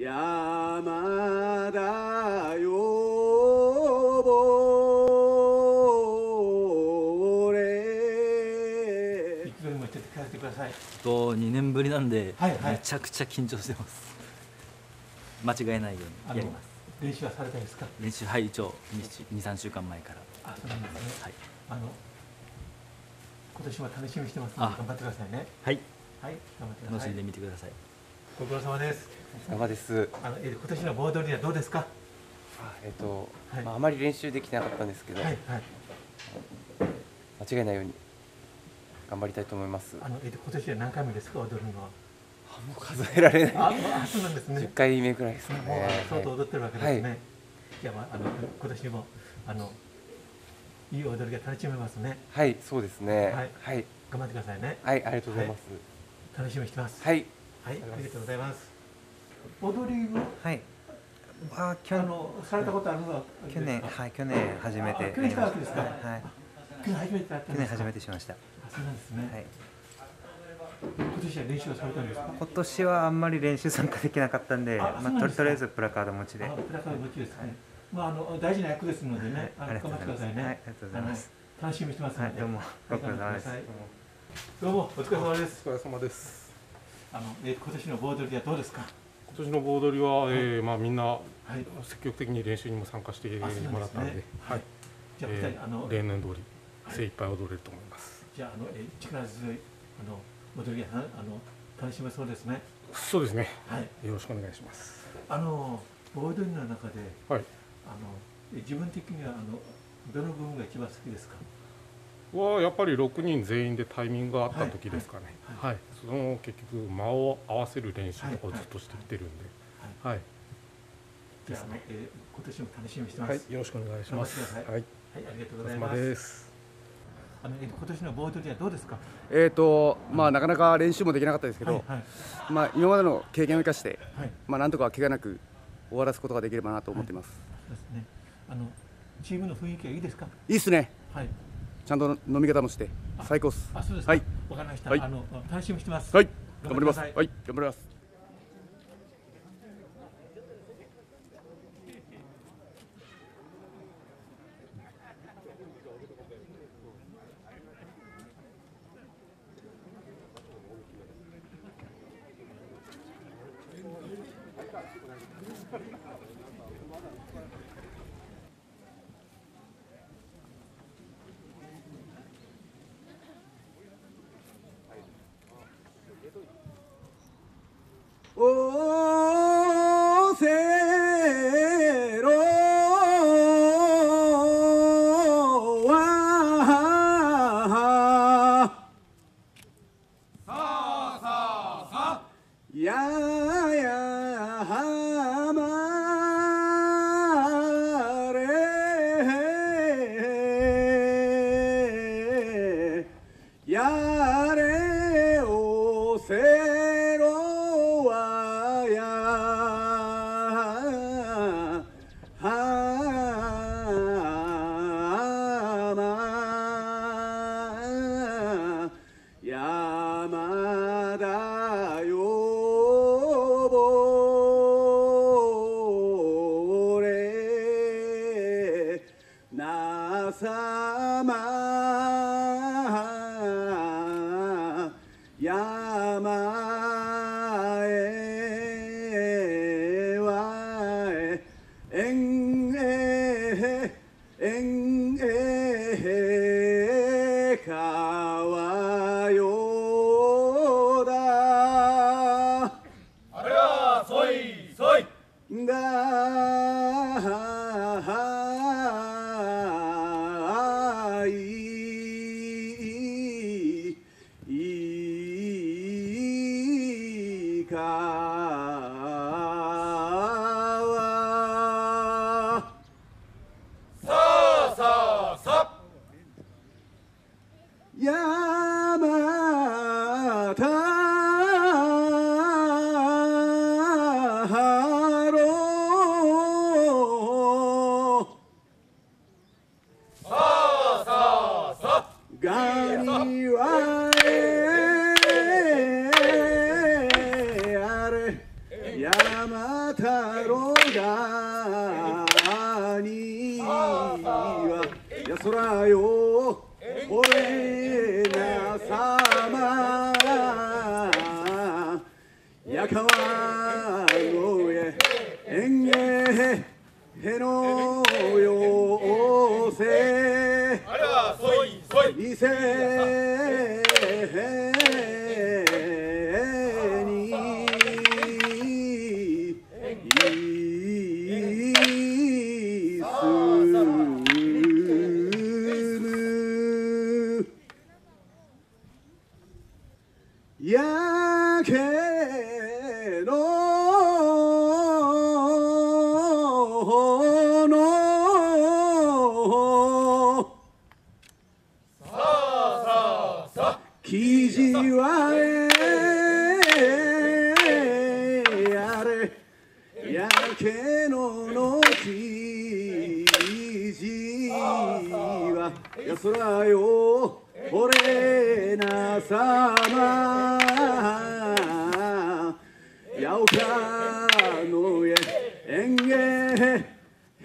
山田よぼれ。いつでもちょっと聞かせてください。と2年ぶりなんで、はいはい。めちゃくちゃ緊張してます。間違えないようにやります。練習はされたんですか？練習はい一応23週間前から。あそうなんですね。はい、あの今年も楽しみにしてますのであ。頑張ってくださいね。はい、はい頑張ってください。楽しんでみてくださいご苦労様です。山です。あのえ今年の盆踊りはどうですか？あえっ、と、はい。まあ、あまり練習できなかったんですけど、はいはい。間違いないように頑張りたいと思います。ああのえ今年は何回目ですか？踊るのは。もう数えられない。ああそうなんですね。10回目くらいですかもうね。相当踊ってるわけですね、はい。い、やまああの今年もあのいい踊りが楽しめますね。はい、はい、そうですね。ははい。い、はい、頑張ってくださいね。ありがとうございます。楽しみにしてます。はい、はい、ありがとうございます。踊りをはい。あ、去あのされたことあるのは？去年、あはい、去年初めてあ去年したわけですか？はい。去年初めてだったんですか？去年初めてしました。あそうなんですね。はい。今年は練習をされたんですか？今年はあんまり練習参加できなかったんで、まあ、ととりあえずプラカード持ちで。あプラカード持ちですね。まああの大事な役ですのでね、あありのがとうございます。頑張ってくださいね。はい、ありがとうございます。楽しみにしてますの、で。はいどうもご苦労様です。はいどうもお疲れ様です。お疲れ様です。あのえ今年の盆踊りはどうですか？今年の盆踊りは、えーまあみんなはい。積極的に練習にも参加してもらったので、ねはい、じゃあ、二え人あのー例年通り精一杯踊れると思います。じゃああのえ力強いあの踊りがあの楽しめそうですね。そうですね。はい。よろしくお願いします。あの盆踊りの中で。はい。あのえ自分的にはあのどの部分が一番好きですか？はやっぱり6人全員でタイミングがあった時ですかね。ははい。その結局間を合わせる練習をずっとしてきてるんで、はい。じゃあ、あのえ今年も楽しみにしてます。はい、よろしくお願いします。はい、はい、ありがとうございます。です。あのえ今年の盆踊りはどうですか？えーとまあなかなか練習もできなかったですけど、はいはいまあ今までの経験を生かしてはい。まあなんとか怪我なく終わらすことができればなと思っています、そうですね。あのチームの雰囲気はいいですか？いいっすねはい。ちゃんと飲み方もしてあ最高っす。あ、そうですか。はい。わかりました。はい。あの楽しみにしてます。はい。頑張ります。はい。頑張りますおせろはややはまれやれおせろはやはま Because 山太郎がにはい。やそらよ俺なさまやかわのえ園芸への妖精伊勢やけののさあさあさあ記事はれやれやけのの記事はやそらよ。俺なさまやおかのえ園芸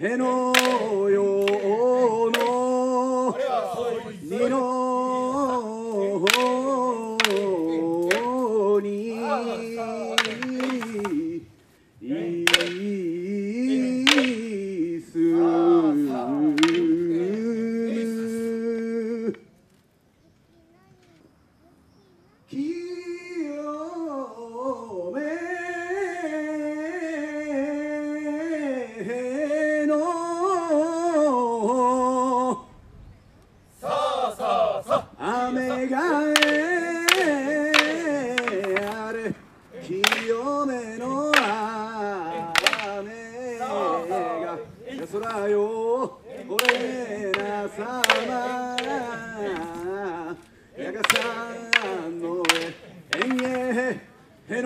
への清めの雨がえあれ清めの雨がそらよこれなさま芸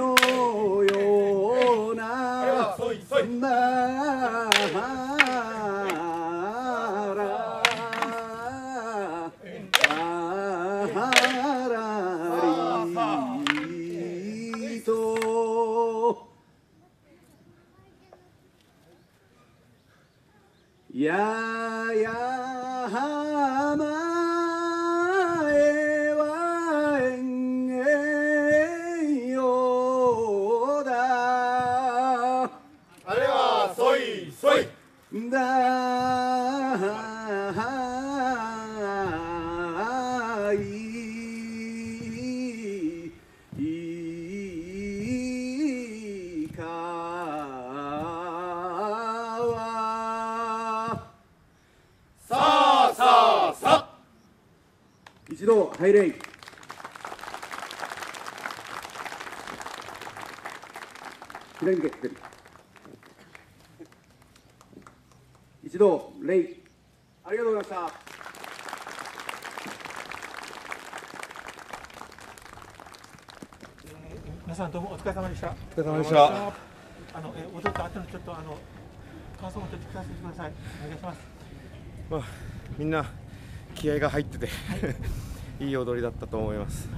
一度拝礼左向け左一度礼ありがとうございました。皆さんどうもお疲れ様でした。お疲れ様でした。あのえ踊った後のちょっとあの感想をちょっと聞かせてください。お願いします。まあみんな気合が入ってて。いい踊りだったと思います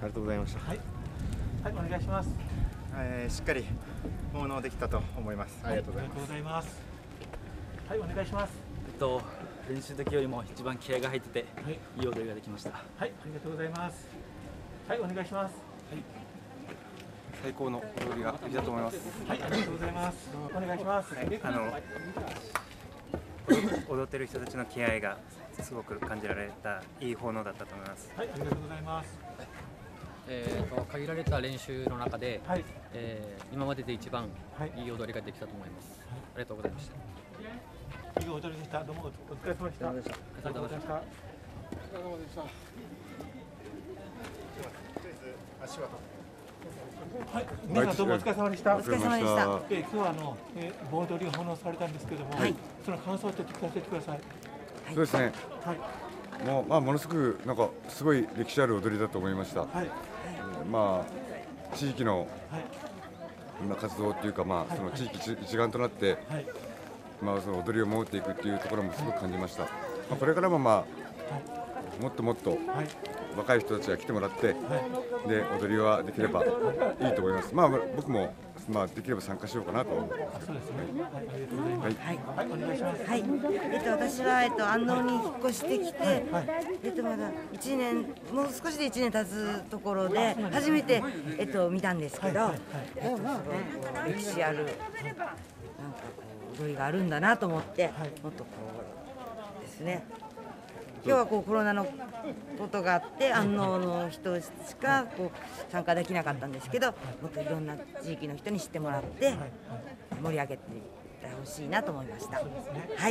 ありがとうございましたはい。はい、お願いします。えーしっかり奉納できたと思いますありがとうございますありがとうございます。はい、お願いします。えっと練習の時よりも一番気合が入っててはい、いい踊りができましたはい、ありがとうございます。はい、お願いします。最高の踊りができたと思いますはい、ありがとうございます。お願いします。あの踊ってる人たちの気合がすごく感じられたいい奉納だったと思いますはい、ありがとうございます。えー、と限られた練習の中で、はい、えー今までで一番はいいい踊りができたと思います。ありがとうございました。いい踊りでした。どうもお疲れ様でした。ありがとうございました。はい、皆さんどうもお疲れ様でした。お疲れ様でした。えー、今日はあの、えー、盆踊りを奉納されたんですけども、はいその感想をちょっと聞かせてください。そうですね。はい、もうまあものすごくなんかすごい歴史ある踊りだと思いました。はい、まあ地域のはい、まあ活動っていうかまあその地域一一丸となってはい、まあその踊りを守っていくっていうところもすごく感じました。まあこれからもまあもっともっと若い人たちが来てもらって、で踊りはできればいいと思います。まあ僕もまあできれば参加しようかなと思います。そうですね。はい。はい。はい、お願い。します。はい、えっと、私は、えっと、安納に引っ越してきて、えっと、まだ1年、もう少しで1年経つところで、初めて、えっと、見たんですけど、歴史ある、なんかこう、踊りがあるんだなと思って、もっとこうですね。今日はこうコロナのことがあって安納の人しかこう参加できなかったんですけどもっといろんな地域の人に知ってもらって盛り上げていってほしいなと思いました。はい。は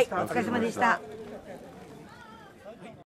い、お疲れ様でした。